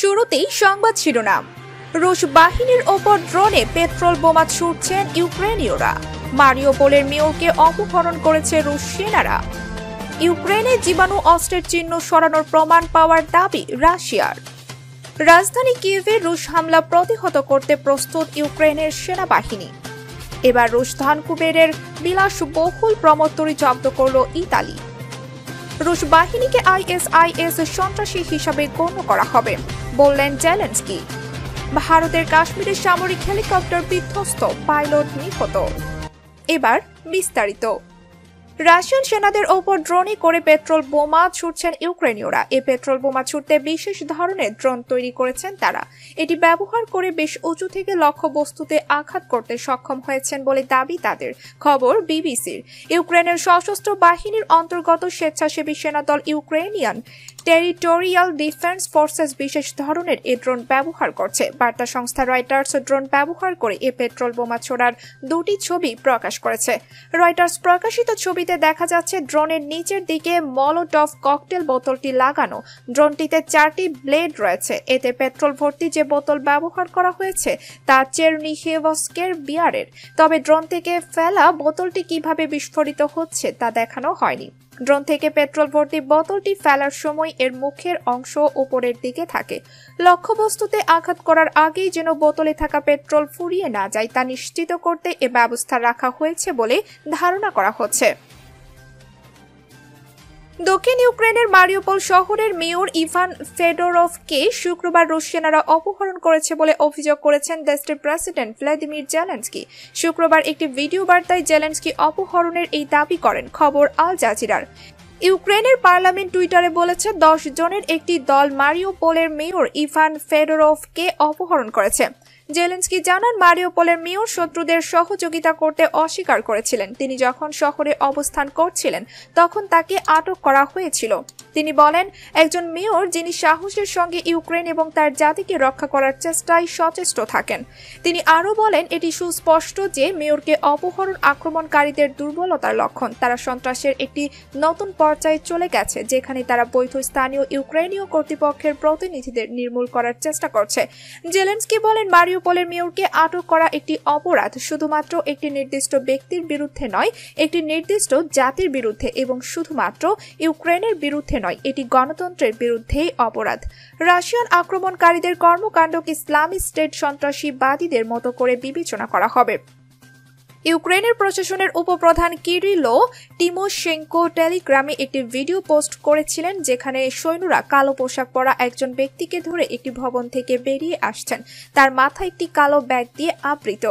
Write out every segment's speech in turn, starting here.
শুরুতেই সংবাদ শিরোনাম। রুশ বাহিনীর ওপর ড্রোনে পেট্রোল বোমা ছুটছেন ইউক্রেনীয়রা। মারিওপোলের মেয়রকে অপহরণ করেছে রুশ সেনারা। ইউক্রেনে জীবাণু অস্ত্রের চিহ্ন সরানোর প্রমাণ পাওয়ার দাবি রাশিয়ার। রাজধানী কিয়েভে রুশ হামলা প্রতিহত করতে প্রস্তুত ইউক্রেনের সেনাবাহিনী। এবার রুশ ধান কুবেরের বিলাসবহুল প্রমোত্তরি জব্দ করল ইতালি। রুশ বাহিনীকে আইএসআইএস সন্ত্রাসী হিসাবে গণ্য করা হবে, বললেন জেলেন্সকি। ভারতের কাশ্মীরের সামরিক হেলিকপ্টার বিধ্বস্ত পাইলট নিহত এবার বিস্তারিত। রাশিয়ান সেনাদের ওপর ড্রোনই করে পেট্রোল বোমা ছুটছেন ইউক্রেনীয়রা। এ পেট্রোল বোমা ছুটতে বিশেষ ধরনের ড্রোন তৈরি করেছেন তারা। এটি ব্যবহার করে বেশ উঁচু থেকে লক্ষ্য বস্তুতে আঘাত করতে সক্ষম হয়েছেন বলে দাবি তাদের। খবর বিবিসির। ইউক্রেনের সশস্ত্র বাহিনীর অন্তর্গত স্বেচ্ছাসেবী সেনাদল ইউক্রেনিয়ান টেরিটোরিয়াল ডিফেন্স ফোর্সেস বিশেষ ধরনের এ ড্রোন ব্যবহার করছে। বার্তা সংস্থা রয়টার্স ড্রোন ব্যবহার করে এ পেট্রোল বোমা ছোড়ার দুটি ছবি প্রকাশ করেছে। রয়টার্স প্রকাশিত ছবিতে দেখা যাচ্ছে, ড্রোনের নিচের দিকে মলোটফ ককটেল বোতলটি লাগানো। ড্রোনটিতে চারটি ব্লেড রয়েছে। এতে পেট্রোল ভর্তি যে বোতল ব্যবহার করা হয়েছে, তা চেরনিহেভস্কের বিয়ারের। তবে ড্রোন থেকে ফেলা বোতলটি কীভাবে বিস্ফোরিত হচ্ছে তা দেখানো হয়নি। ড্রোন থেকে পেট্রোল ভর্তি বোতলটি ফেলার সময় এর মুখের অংশ উপরের দিকে থাকে। লক্ষ্যবস্তুতে আঘাত করার আগেই যেন বোতলে থাকা পেট্রোল ফুরিয়ে না যায় তা নিশ্চিত করতে এ ব্যবস্থা রাখা হয়েছে বলে ধারণা করা হচ্ছে। দক্ষিণ ইউক্রেনের মারিওপল শহরের মেয়র ইভান ফেডোরভকে শুক্রবার রুশ সেনারা অপহরণ করেছে বলে অভিযোগ করেছেন দেশটির প্রেসিডেন্ট ভ্লাদিমির জেলেন্সকি। শুক্রবার একটি ভিডিও বার্তায় জেলেন্সকি অপহরণের এই দাবি করেন। খবর আল জাজিরার। ইউক্রেনের পার্লামেন্ট টুইটারে বলেছে, দশ জনের একটি দল মারিওপোলের মেয়র ইভান ফেডোরভকে অপহরণ করেছে। জেলেন্সকি জানান, মারিওপোলের মেয়র শত্রুদের সহযোগিতা করতে অস্বীকার করেছিলেন। তিনি যখন শহরে অবস্থান করছিলেন, তখন তাকে আটক করা হয়েছিল। তিনি বলেন, একজন মেয়র যিনি সাহসের সঙ্গে ইউক্রেন এবং তার জাতিকে রক্ষা করার চেষ্টায় সচেষ্ট থাকেন। তিনি আরও বলেন, এটি সুস্পষ্ট যে মেয়রকে অপহরণ আক্রমণকারীদের দুর্বলতার লক্ষণ। তারা সন্ত্রাসের একটি নতুন পর্যায়ে চলে গেছে, যেখানে তারা বৈধ স্থানীয় ইউক্রেনীয় কর্তৃপক্ষের প্রতিনিধিদের নির্মূল করার চেষ্টা করছে। জেলেন্সকি বলেন মারিউপোলের মেয়রকে আটক করা একটি অপরাধ শুধুমাত্র একটি নির্দিষ্ট ব্যক্তির বিরুদ্ধে নয়, একটি নির্দিষ্ট জাতির বিরুদ্ধে এবং শুধুমাত্র ইউক্রেনের বিরুদ্ধে নয়, এটি গণতন্ত্রের বিরুদ্ধেই অপরাধ। রাশিয়ান আক্রমণকারীদের কর্মকাণ্ডকে ইসলামী স্টেট সন্ত্রাসীবাদীদের মতো করে বিবেচনা করা হবে। ইউক্রেনের প্রশাসনের উপপ্রধান কিরিলো টিমোশেঙ্কো টেলিগ্রামে একটি ভিডিও পোস্ট করেছিলেন, যেখানে সৈন্যরা কালো পোশাক পরা একজন ব্যক্তিকে ধরে একটি ভবন থেকে বেরিয়ে আসছেন। তার মাথা একটি কালো ব্যাগ দিয়ে আবৃত।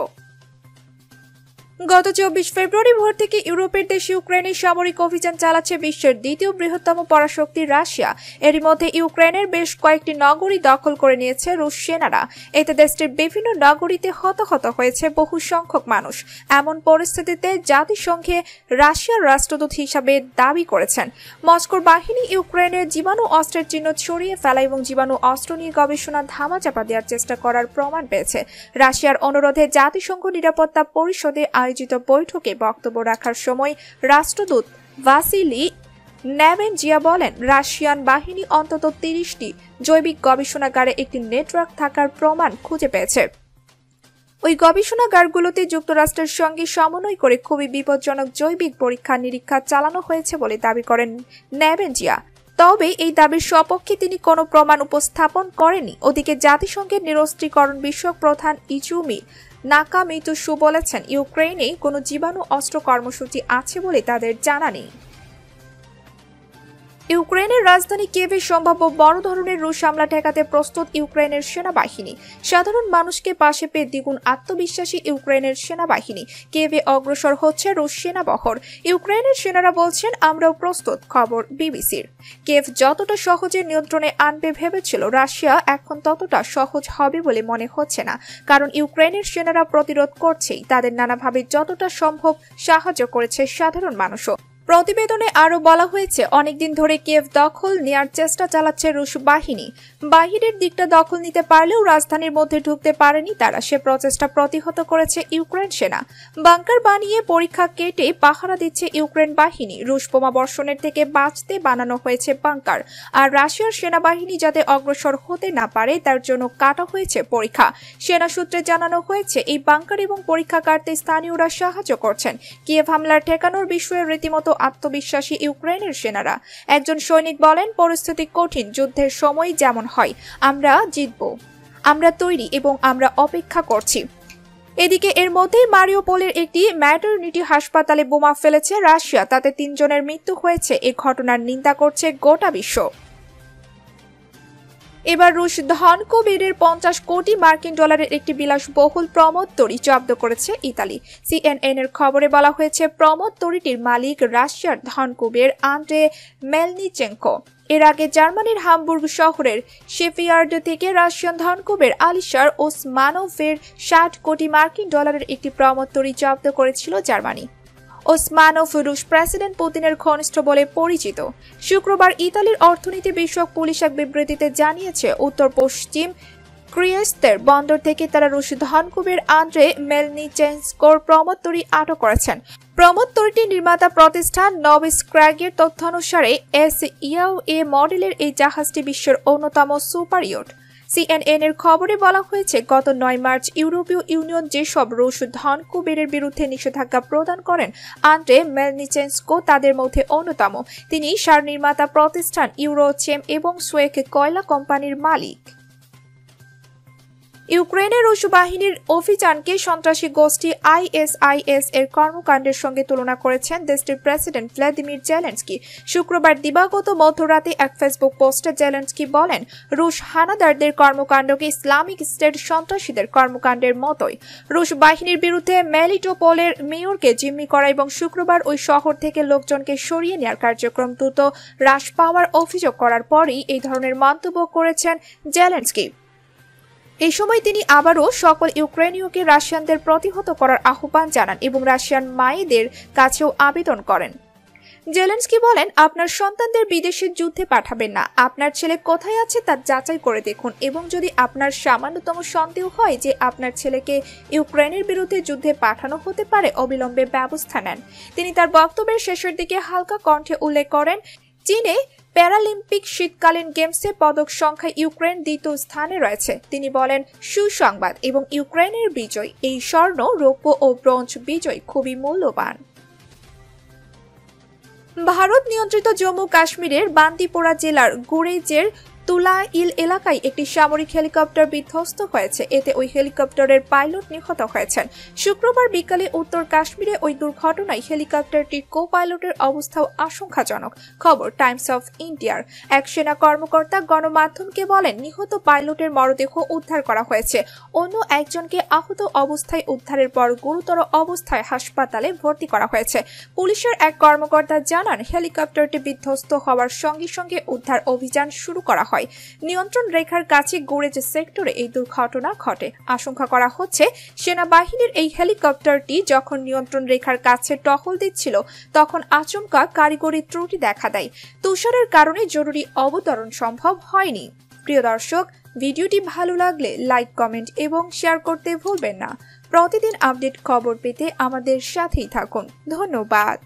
গত চব্বিশ ফেব্রুয়ারি ভোর থেকে ইউরোপের দেশে ইউক্রেনের সামরিক অভিযান চালাচ্ছে বিশ্বের দ্বিতীয় বৃহত্তম পরাশক্তি রাশিয়া। এরই মধ্যে ইউক্রেনের বেশ কয়েকটি নগরী দখল করে নিয়েছে রুশ সেনারা। এতে দেশটির বিভিন্ন নগরীতে হতাহত হয়েছে বহু সংখ্যক মানুষ। এমন পরিস্থিতিতে জাতিসংঘে রাশিয়ার রাষ্ট্রদূত হিসাবে দাবি করেছেন। মস্কোর বাহিনী ইউক্রেনের জীবাণু অস্ত্রের চিহ্ন ছড়িয়ে ফেলা এবং জীবাণু অস্ত্র নিয়ে গবেষণা ধামাচাপা দেওয়ার চেষ্টা করার প্রমাণ পেয়েছে। রাশিয়ার অনুরোধে জাতিসংঘ নিরাপত্তা পরিষদে আয়োজিত বৈঠকে বক্তব্য রাখার সময় রাষ্ট্রদূত ভাসিলি ন্যাভেনজিয়া বলেন, রাশিয়ান বাহিনী অন্তত তিরিশটি জৈবিক গবেষণাগারে একটি নেটওয়ার্ক থাকার প্রমাণ খুঁজে পেয়েছে। ওই গবেষণাগারগুলোতে যুক্তরাষ্ট্রের সঙ্গে সমন্বয় করে খুবই বিপজ্জনক জৈবিক পরীক্ষা নিরীক্ষা চালানো হয়েছে বলে দাবি করেন ন্যাভেনজিয়া তবে এই দাবির সপক্ষে তিনি কোনো প্রমাণ উপস্থাপন করেনি ওদিকে জাতিসংঘের নিরস্ত্রীকরণ বিষয়ক প্রধান ইচুমি নাকামিতুসু বলেছেন ইউক্রেনে কোনো জীবাণু অস্ত্র কর্মসূচি আছে বলে তাদের জানা নেই। ইউক্রেনের রাজধানী কেভে সম্ভাব্য বড় ধরনের রুশ হামলা ঠেকাতে প্রস্তুত ইউক্রেনের সেনাবাহিনী। সাধারণ মানুষকে পাশে পেয়ে দ্বিগুণ আত্মবিশ্বাসী ইউক্রেনের সেনাবাহিনী। কেভে অগ্রসর হচ্ছে রুশ সেনাবহর ইউক্রেনের সেনারা বলছেন, আমরাও প্রস্তুত খবর বিবিসির। কেভ যতটা সহজে নিয়ন্ত্রণে আনবে ভেবেছিল, রাশিয়া এখন ততটা সহজ হবে বলে মনে হচ্ছে না। কারণ ইউক্রেনের সেনারা প্রতিরোধ করছেই, তাদের নানাভাবে যতটা সম্ভব সাহায্য করেছে সাধারণ মানুষও। প্রতিবেদনে আরও বলা হয়েছে, অনেকদিন ধরে কেভ দখল নেয়ার চেষ্টা চালাচ্ছে রুশ বাহিনী। বাহিরের দিকটা দখল নিতে পারলেও রাজধানীর মধ্যে ঢুকতে পারেনি তারা। সে প্রচেষ্টা প্রতিহত করেছে ইউক্রেন সেনা। বাংকার বানিয়ে পরীক্ষা কেটে পাহারা দিচ্ছে ইউক্রেন বাহিনী। রুশ বোমা বর্ষণের থেকে বাঁচতে বানানো হয়েছে বাংকার। আর রাশিয়ার সেনাবাহিনী যাতে অগ্রসর হতে না পারে, তার জন্য কাটা হয়েছে পরীক্ষা। সেনা সূত্রে জানানো হয়েছে, এই বাংকার এবং পরীক্ষা কাটতে স্থানীয়রা সাহায্য করছেন। কিয়েভ হামলার ঠেকানোর বিষয়ে রীতিমতো আত্মবিশ্বাসী ইউক্রেনের সেনারা। একজন সৈনিক বলেন, পরিস্থিতি কঠিন, যুদ্ধের সময় যেমন হয়, আমরা জিতব। আমরা তৈরি এবং আমরা অপেক্ষা করছি। এদিকে এর মধ্যেই মারিওপোলের একটি ম্যাটারনিটি হাসপাতালে বোমা ফেলেছে রাশিয়া। তাতে তিনজনের মৃত্যু হয়েছে। এ ঘটনার নিন্দা করছে গোটা বিশ্ব। এবার রুশ ধন কোভিডের পঞ্চাশ কোটি মার্কিন ডলারের একটি বিলাসবহুল প্রমোদ তরি জব্দ করেছে ইতালি। সিএনএন এর খবরে বলা হয়েছে, প্রমোদ তরিটির মালিক রাশিয়ার ধনকুবের আন্দ্রে মেলনিচেঙ্কো। এর আগে জার্মানির হামবুর্গ শহরের শেফিয়ার্ড থেকে রাশিয়ান ধনকুবের আলিশার ওসমানোভের ষাট কোটি মার্কিন ডলারের একটি প্রমোদ তরি জব্দ করেছিল জার্মানি। ওসমানভ রুশ প্রেসিডেন্ট পুতিনের ঘনিষ্ঠ বলে পরিচিত। শুক্রবার ইতালির অর্থনীতি বিষয়ক পুলিশ এক বিবৃতিতে জানিয়েছে, উত্তর পশ্চিম ক্রিয়েস্তের বন্দর থেকে তারা রুশ ধনকুবের আন্দ্রে মেলনিচেন্সকোর প্রমোত্তরি আটক করেছেন। প্রমোত্তরিটি নির্মাতা প্রতিষ্ঠান নবিস ক্র্যাগের তথ্যানুসারে এস ইয়াও এ মডেলের এই জাহাজটি বিশ্বের অন্যতম সুপারিয়ট সিএনএন এর খবরে বলা হয়েছে, গত নয় মার্চ ইউরোপীয় ইউনিয়ন যেসব রুশ ধন কুবেরের বিরুদ্ধে নিষেধাজ্ঞা প্রদান করেন, আন্দ্রে মেলনিচেন্সকো তাদের মধ্যে অন্যতম। তিনি সার নির্মাতা প্রতিষ্ঠান ইউরোচেম এবং সোয়েক কয়লা কোম্পানির মালিক। ইউক্রেনের রুশ বাহিনীর অভিযানকে সন্ত্রাসী গোষ্ঠী আইএসআইএস এর কর্মকাণ্ডের সঙ্গে তুলনা করেছেন দেশটির প্রেসিডেন্ট ভ্লাদিমির জেলেন্সকি। শুক্রবার দিবাগত মধ্যরাতে এক ফেসবুক পোস্টে জেলেন্সকি বলেন, রুশ হানাদারদের কর্মকাণ্ডকে ইসলামিক স্টেট সন্ত্রাসীদের কর্মকাণ্ডের মতোই। রুশ বাহিনীর বিরুদ্ধে মেলিটোপোলের মেয়রকে জিম্মি করা এবং শুক্রবার ওই শহর থেকে লোকজনকে সরিয়ে নেওয়ার কার্যক্রম দ্রুত হ্রাস পাওয়ার অভিযোগ করার পরই এই ধরনের মন্তব্য করেছেন জেলেন্সকি। এই সময় তিনি আবারও সকল ইউক্রেনীয়কে রাশিয়ানদের প্রতিহত করার আহ্বান জানান এবং রাশিয়ান মায়েদের কাছেও আবেদন করেন। জেলেন্সকি বলেন, আপনার সন্তানদের বিদেশের যুদ্ধে পাঠাবেন না। আপনার ছেলে কোথায় আছে তা যাচাই করে দেখুন এবং যদি আপনার সামান্যতম সন্দেহ হয় যে আপনার ছেলেকে ইউক্রেনের বিরুদ্ধে যুদ্ধে পাঠানো হতে পারে, অবিলম্বে ব্যবস্থা নেন। তিনি তার বক্তব্যের শেষের দিকে হালকা কণ্ঠে উল্লেখ করেন, চীনে প্যারালিম্পিক শীতকালীন গেমসে পদক সংখ্যায় ইউক্রেন দ্বিতীয় স্থানে রয়েছে। তিনি বলেন, সুসংবাদ এবং ইউক্রেনের বিজয়, এই স্বর্ণ, রৌপ্য ও ব্রোঞ্জ বিজয় খুবই মূল্যবান। ভারত নিয়ন্ত্রিত জম্মু কাশ্মীরের বান্দিপোরা জেলার গুরেজের তুলা ইল এলাকায় একটি সামরিক হেলিকপ্টার বিধ্বস্ত হয়েছে। এতে ওই হেলিকপ্টারের পাইলট নিহত হয়েছেন। শুক্রবার বিকালে উত্তর কাশ্মীরে ওই দুর্ঘটনায় হেলিকপ্টারটির কো পাইলটের অবস্থাও আশঙ্কাজনক। খবর টাইমস অফ ইন্ডিয়ার। এক সেনা কর্মকর্তা গণমাধ্যমকে বলেন, নিহত পাইলটের মরদেহ উদ্ধার করা হয়েছে। অন্য একজনকে আহত অবস্থায় উদ্ধারের পর গুরুতর অবস্থায় হাসপাতালে ভর্তি করা হয়েছে। পুলিশের এক কর্মকর্তা জানান, হেলিকপ্টারটি বিধ্বস্ত হওয়ার সঙ্গে সঙ্গে উদ্ধার অভিযান শুরু করা হয়। হয়। নিয়ন্ত্রণ রেখার কাছে গুরেজ সেক্টরে এই দুর্ঘটনা ঘটে, আশঙ্কা করা হচ্ছে সেনাবাহিনীর এই হেলিকপ্টারটি যখন নিয়ন্ত্রণ রেখার কাছে টহল দিচ্ছিল, তখন আচমকা কারিগরি ত্রুটি দেখা দেয়। তুষারের কারণে জরুরি অবতরণ সম্ভব হয়নি। প্রিয় দর্শক, ভিডিওটি ভালো লাগলে লাইক, কমেন্ট এবং শেয়ার করতে ভুলবেন না। প্রতিদিন আপডেট খবর পেতে আমাদের সাথেই থাকুন। ধন্যবাদ।